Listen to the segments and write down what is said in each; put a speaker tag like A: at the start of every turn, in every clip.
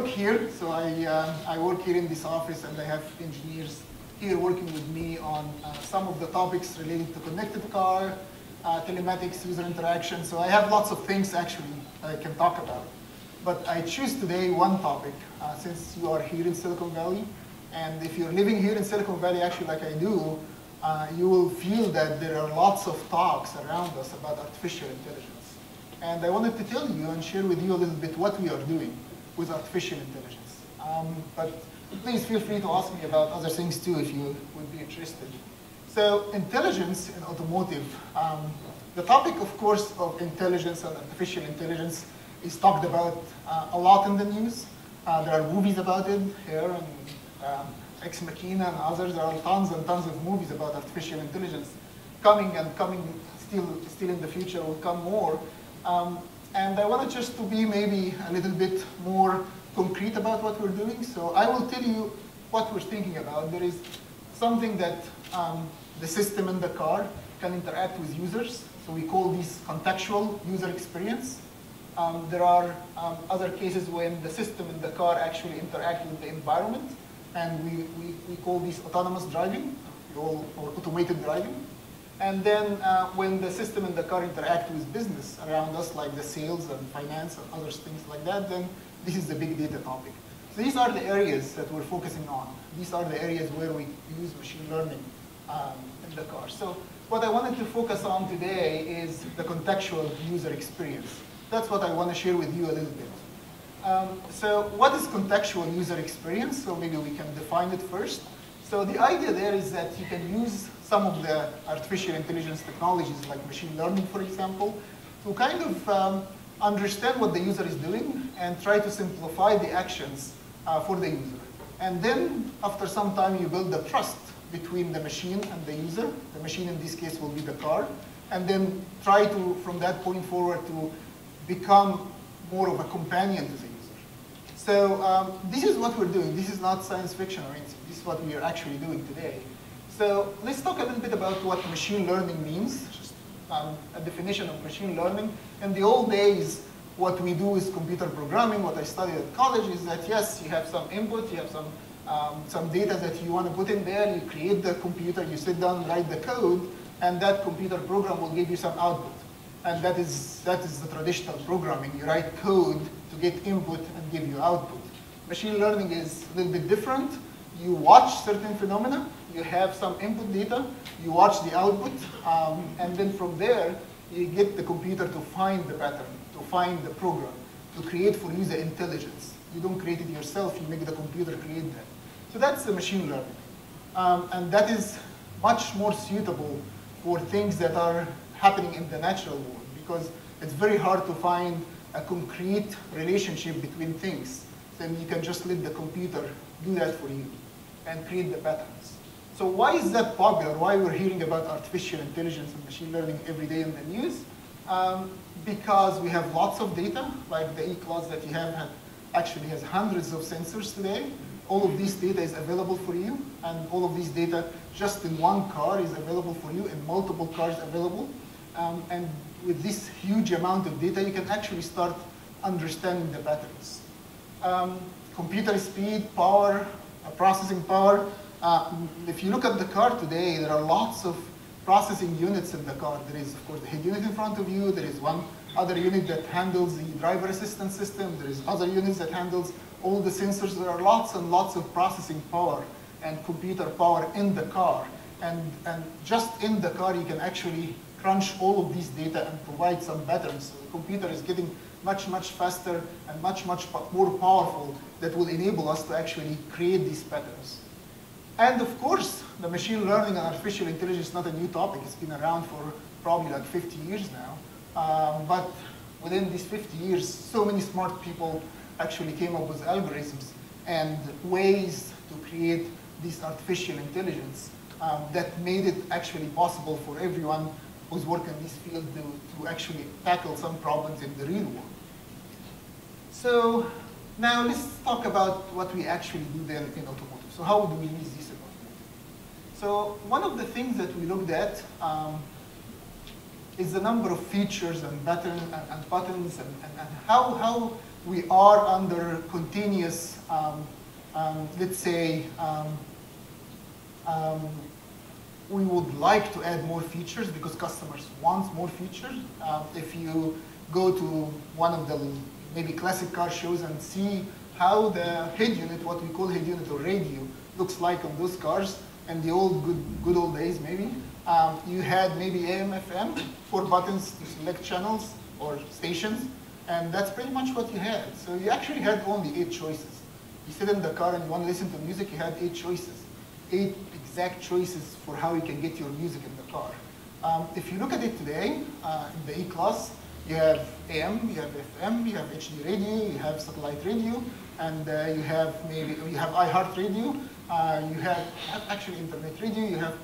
A: work here, so I, uh, I work here in this office and I have engineers here working with me on uh, some of the topics related to connected car, uh, telematics, user interaction. So I have lots of things actually I can talk about. But I choose today one topic uh, since you are here in Silicon Valley. And if you're living here in Silicon Valley, actually like I do, uh, you will feel that there are lots of talks around us about artificial intelligence. And I wanted to tell you and share with you a little bit what we are doing with artificial intelligence. Um, but please feel free to ask me about other things too if you would be interested. So intelligence in automotive. Um, the topic, of course, of intelligence and artificial intelligence is talked about uh, a lot in the news. Uh, there are movies about it here, and um, Ex Machina and others. There are tons and tons of movies about artificial intelligence coming and coming still, still in the future will come more. Um, and I wanted just to be maybe a little bit more concrete about what we're doing. So I will tell you what we're thinking about. There is something that um, the system in the car can interact with users. So we call this contextual user experience. Um, there are um, other cases when the system in the car actually interact with the environment, and we, we, we call this autonomous driving or automated driving. And then uh, when the system and the car interact with business around us, like the sales and finance and other things like that, then this is the big data topic. So these are the areas that we're focusing on. These are the areas where we use machine learning um, in the car. So what I wanted to focus on today is the contextual user experience. That's what I want to share with you a little bit. Um, so what is contextual user experience? So maybe we can define it first. So the idea there is that you can use some of the artificial intelligence technologies like machine learning, for example, to kind of um, understand what the user is doing and try to simplify the actions uh, for the user. And then after some time, you build the trust between the machine and the user. The machine in this case will be the car. And then try to, from that point forward, to become more of a companion to the. So um, this is what we're doing. This is not science fiction or anything. This is what we are actually doing today. So let's talk a little bit about what machine learning means, just um, a definition of machine learning. In the old days, what we do is computer programming. What I studied at college is that, yes, you have some input, you have some, um, some data that you want to put in there, you create the computer, you sit down, write the code, and that computer program will give you some output. And that is, that is the traditional programming. You write code to get input and give you output. Machine learning is a little bit different. You watch certain phenomena, you have some input data, you watch the output, um, and then from there, you get the computer to find the pattern, to find the program, to create for you the intelligence. You don't create it yourself, you make the computer create that. So that's the machine learning. Um, and that is much more suitable for things that are happening in the natural world because it's very hard to find a concrete relationship between things. Then you can just let the computer do that for you and create the patterns. So why is that popular? Why we're hearing about artificial intelligence and machine learning every day in the news? Um, because we have lots of data, like the E-Class that you have actually has hundreds of sensors today. All of this data is available for you, and all of these data just in one car is available for you, and multiple cars available. Um, and with this huge amount of data, you can actually start understanding the patterns. Um, computer speed, power, uh, processing power. Uh, if you look at the car today, there are lots of processing units in the car. There is, of course, the head unit in front of you. There is one other unit that handles the driver assistance system. There is other units that handles all the sensors. There are lots and lots of processing power and computer power in the car. And, and just in the car, you can actually crunch all of these data and provide some patterns. So the computer is getting much, much faster and much, much more powerful that will enable us to actually create these patterns. And of course, the machine learning and artificial intelligence is not a new topic. It's been around for probably like 50 years now. Um, but within these 50 years, so many smart people actually came up with algorithms and ways to create this artificial intelligence um, that made it actually possible for everyone who's working in this field to, to actually tackle some problems in the real world. So now let's talk about what we actually do there in automotive. So how do we use this in automotive? So one of the things that we looked at um, is the number of features and and, and, patterns and, and, and, how, how we are under continuous, um, um, let's say, um, um, we would like to add more features because customers want more features. Um, if you go to one of the maybe classic car shows and see how the head unit, what we call head unit or radio, looks like on those cars, and the old good, good old days maybe, um, you had maybe AM, FM, four buttons to select channels or stations, and that's pretty much what you had. So you actually had only eight choices. You sit in the car and you want to listen to music, you had eight choices. Eight exact choices for how you can get your music in the car. Um, if you look at it today, uh, in the E-Class, you have AM, you have FM, you have HD radio, you have satellite radio, and uh, you have maybe you have iHeart radio, uh, you have, have actually internet radio, you have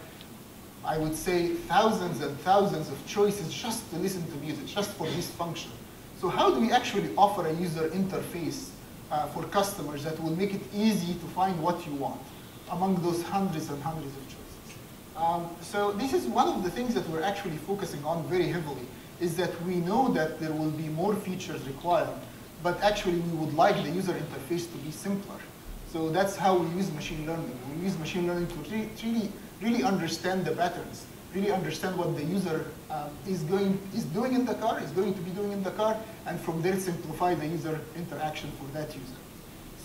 A: I would say thousands and thousands of choices just to listen to music, just for this function. So how do we actually offer a user interface uh, for customers that will make it easy to find what you want among those hundreds and hundreds of choices? Um, so this is one of the things that we're actually focusing on very heavily, is that we know that there will be more features required, but actually we would like the user interface to be simpler. So that's how we use machine learning. We use machine learning to really really understand the patterns, really understand what the user um, is going is doing in the car, is going to be doing in the car, and from there simplify the user interaction for that user.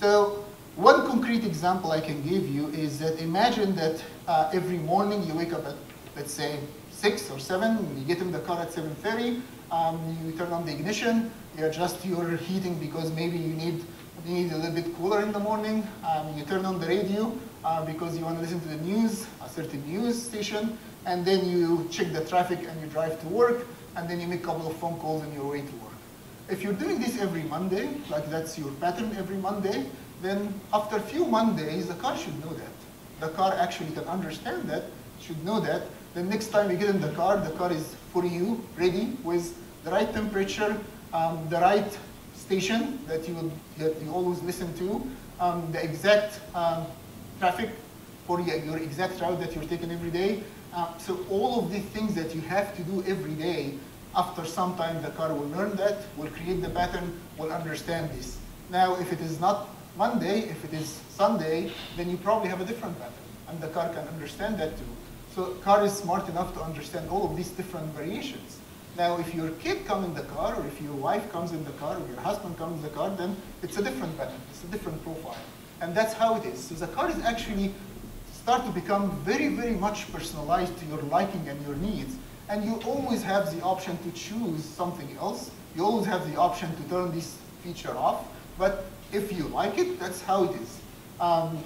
A: So one concrete example I can give you is that imagine that uh, every morning you wake up at, let's say, 6 or 7, you get in the car at 7.30, um, you turn on the ignition, you adjust your heating because maybe you need, you need a little bit cooler in the morning, um, you turn on the radio, uh, because you want to listen to the news, a certain news station, and then you check the traffic and you drive to work, and then you make a couple of phone calls on your way to work. If you're doing this every Monday, like that's your pattern every Monday, then after a few Mondays, the car should know that. The car actually can understand that, should know that. The next time you get in the car, the car is for you, ready, with the right temperature, um, the right station that you, that you always listen to, um, the exact um, traffic for your exact route that you're taking every day. Uh, so all of these things that you have to do every day, after some time the car will learn that, will create the pattern, will understand this. Now, if it is not Monday, if it is Sunday, then you probably have a different pattern, and the car can understand that too. So car is smart enough to understand all of these different variations. Now, if your kid comes in the car, or if your wife comes in the car, or your husband comes in the car, then it's a different pattern, it's a different profile. And that's how it is. So the car is actually start to become very, very much personalized to your liking and your needs. And you always have the option to choose something else. You always have the option to turn this feature off. But if you like it, that's how it is. Um,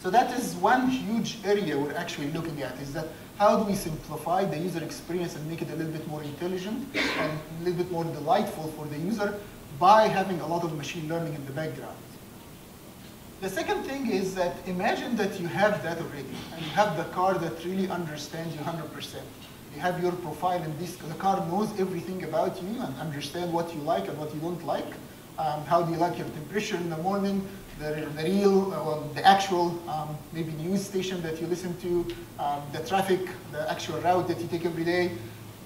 A: so that is one huge area we're actually looking at, is that how do we simplify the user experience and make it a little bit more intelligent and a little bit more delightful for the user by having a lot of machine learning in the background. The second thing is that imagine that you have that already, and you have the car that really understands you 100%. You have your profile in this, the car knows everything about you and understand what you like and what you don't like. Um, how do you like your temperature in the morning, the, the real, uh, well, the actual um, maybe news station that you listen to, um, the traffic, the actual route that you take every day.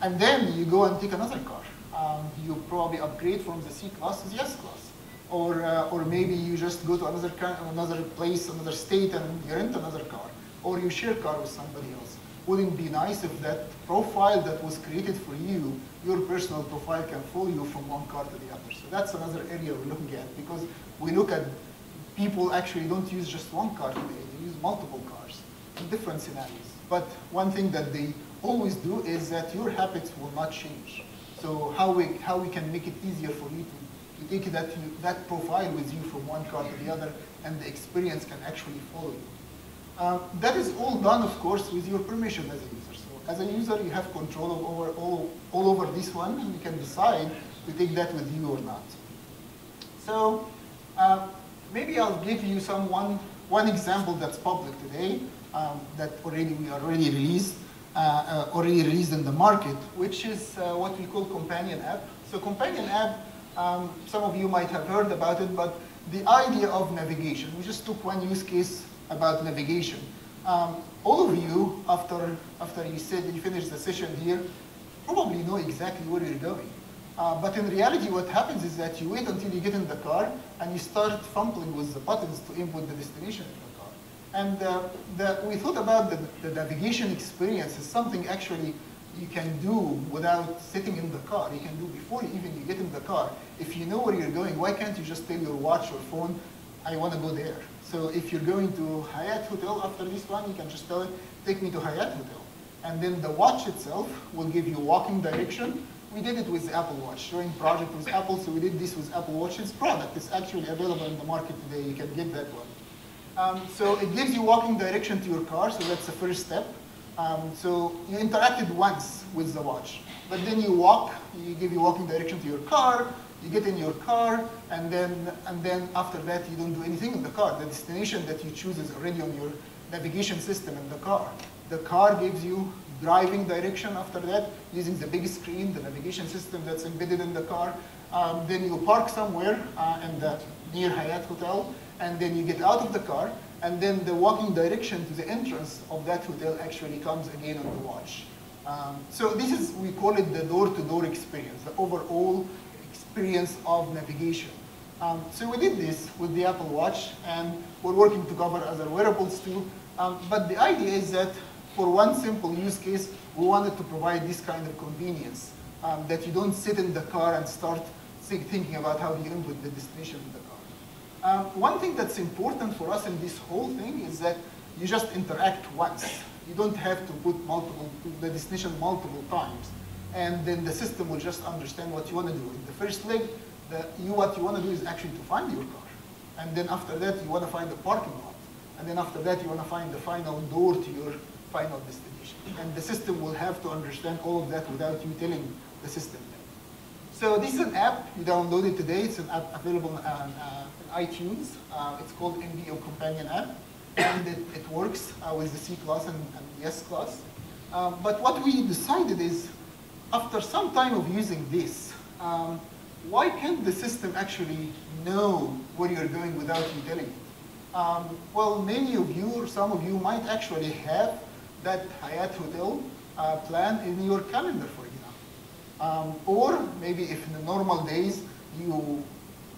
A: And then you go and take another car. Um, you probably upgrade from the C class to the S class or, uh, or maybe you just go to another, car, another place, another state, and you rent another car, or you share car with somebody else. Wouldn't be nice if that profile that was created for you, your personal profile can follow you from one car to the other? So that's another area we're looking at, because we look at people actually don't use just one car today, they use multiple cars in different scenarios. But one thing that they always do is that your habits will not change. So how we, how we can make it easier for you to you take that, that profile with you from one car to the other, and the experience can actually follow you. Uh, that is all done, of course, with your permission as a user. So as a user, you have control over all, all over this one, and you can decide to take that with you or not. So uh, maybe I'll give you some one, one example that's public today, um, that already we already released, uh, uh, already released in the market, which is uh, what we call companion app. So companion app um, some of you might have heard about it, but the idea of navigation, we just took one use case about navigation. Um, all of you, after, after you said you finished the session here, probably know exactly where you're going. Uh, but in reality, what happens is that you wait until you get in the car and you start fumbling with the buttons to input the destination in the car. And uh, the, we thought about the, the navigation experience as something actually you can do without sitting in the car. You can do before even you get in the car. If you know where you're going, why can't you just tell your watch or phone, I want to go there. So if you're going to Hyatt Hotel after this one, you can just tell it, take me to Hyatt Hotel. And then the watch itself will give you walking direction. We did it with the Apple Watch, showing project with Apple, so we did this with Apple Watch's product. It's actually available in the market today. You can get that one. Um, so it gives you walking direction to your car, so that's the first step. Um, so you interacted once with the watch, but then you walk, you give you walking direction to your car, you get in your car, and then, and then after that you don't do anything in the car. The destination that you choose is already on your navigation system in the car. The car gives you driving direction after that, using the big screen, the navigation system that's embedded in the car. Um, then you park somewhere uh, in the near Hyatt Hotel, and then you get out of the car, and then the walking direction to the entrance of that hotel actually comes again on the watch. Um, so this is, we call it the door-to-door -door experience, the overall experience of navigation. Um, so we did this with the Apple Watch, and we're working to cover other wearables too. Um, but the idea is that for one simple use case, we wanted to provide this kind of convenience, um, that you don't sit in the car and start thinking about how you input the destination in the car. Um, one thing that's important for us in this whole thing is that you just interact once. You don't have to put multiple, the destination multiple times. And then the system will just understand what you want to do. In the first leg, the, you, what you want to do is actually to find your car. And then after that, you want to find the parking lot. And then after that, you want to find the final door to your final destination. And the system will have to understand all of that without you telling the system that. So this is an app. You download it today. It's an app available on uh, iTunes. Uh, it's called MBO Companion app, and it, it works uh, with the C class and, and the S class. Um, but what we decided is, after some time of using this, um, why can't the system actually know where you're going without you telling it? Um, well, many of you, or some of you, might actually have that Hyatt Hotel uh, plan in your calendar, for example. Um, or maybe if in the normal days, you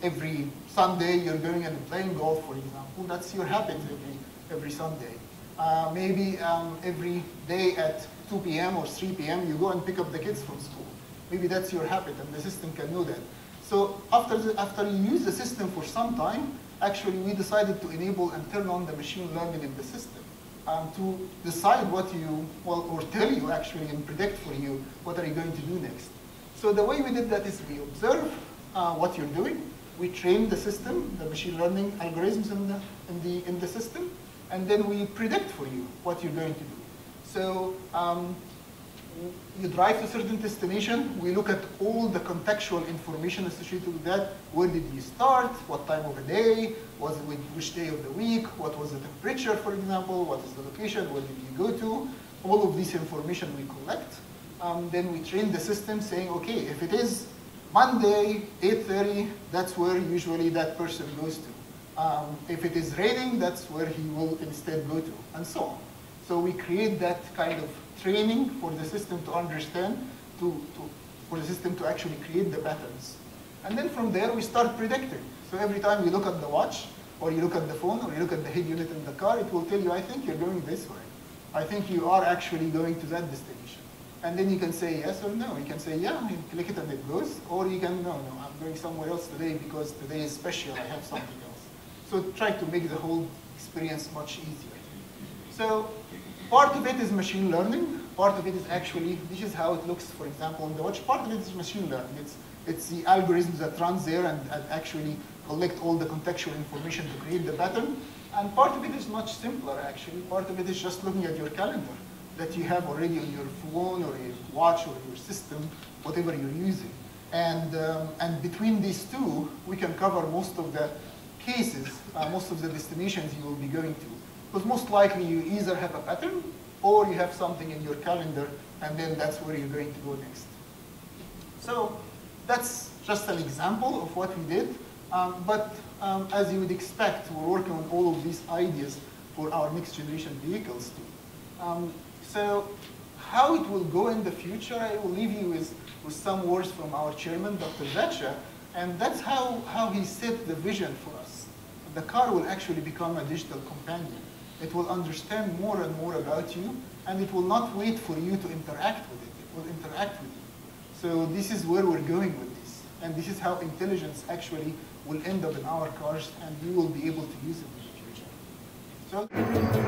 A: every Sunday you're going and playing golf, for example. That's your habit every, every Sunday. Uh, maybe um, every day at 2 p.m. or 3 p.m. you go and pick up the kids from school. Maybe that's your habit and the system can know that. So after, the, after you use the system for some time, actually we decided to enable and turn on the machine learning in the system um, to decide what you, well, or tell you actually and predict for you what are you going to do next. So the way we did that is we observe uh, what you're doing, we train the system, the machine learning algorithms in the, in the, in the system, and then we predict for you what you're going to do. So um, you drive to a certain destination, we look at all the contextual information associated with that. Where did you start? What time of the day? Was it which day of the week? What was the temperature, for example? What is the location? Where did you go to? All of this information we collect. Um, then we train the system saying, okay, if it is Monday, 8.30, that's where usually that person goes to. Um, if it is raining, that's where he will instead go to, and so on. So we create that kind of training for the system to understand, to, to, for the system to actually create the patterns. And then from there, we start predicting. So every time you look at the watch, or you look at the phone, or you look at the head unit in the car, it will tell you, I think you're going this way. I think you are actually going to that destination. And then you can say yes or no. You can say, yeah, click it and it goes. Or you can, no, no, I'm going somewhere else today because today is special, I have something else. So try to make the whole experience much easier. So part of it is machine learning. Part of it is actually, this is how it looks, for example, on the watch. Part of it is machine learning. It's, it's the algorithms that runs there and, and actually collect all the contextual information to create the pattern. And part of it is much simpler, actually. Part of it is just looking at your calendar that you have already on your phone or your watch or your system, whatever you're using. And, um, and between these two, we can cover most of the cases, uh, most of the destinations you will be going to. Because most likely you either have a pattern or you have something in your calendar and then that's where you're going to go next. So that's just an example of what we did. Um, but um, as you would expect, we're working on all of these ideas for our next generation vehicles too. Um, so how it will go in the future, I will leave you with, with some words from our chairman, Dr. Zetsche, and that's how, how he set the vision for us. The car will actually become a digital companion. It will understand more and more about you, and it will not wait for you to interact with it. It will interact with you. So this is where we're going with this. And this is how intelligence actually will end up in our cars, and you will be able to use it in the future. So.